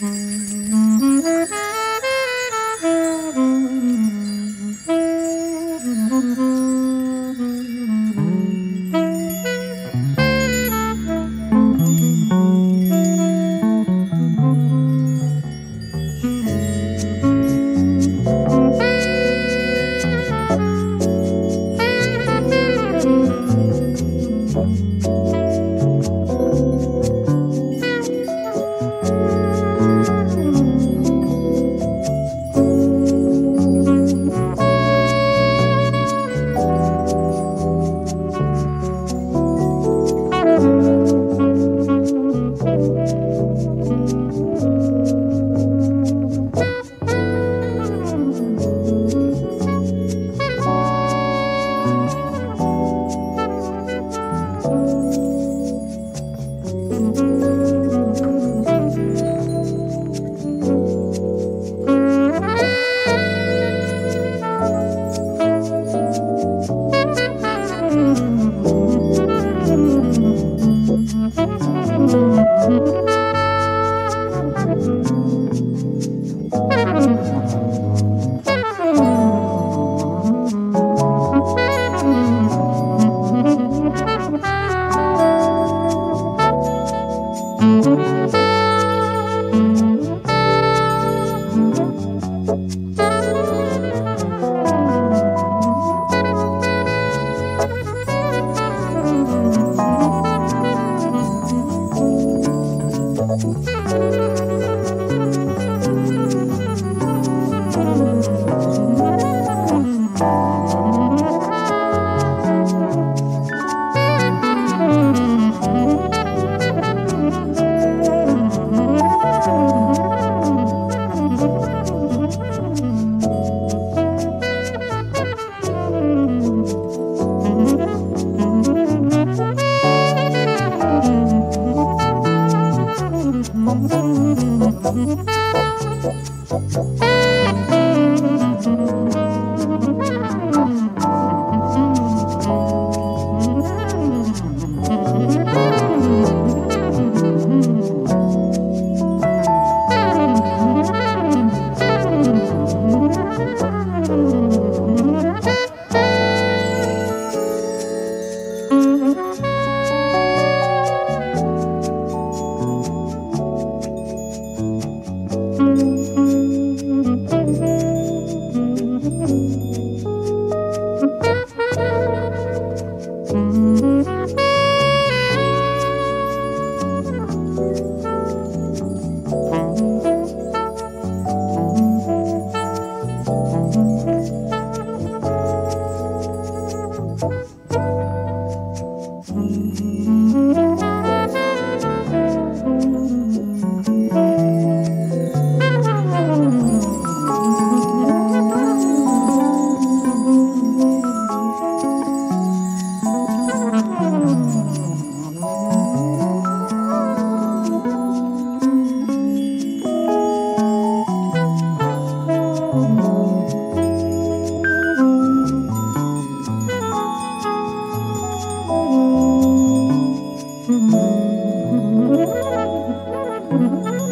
Música Thank Thank you.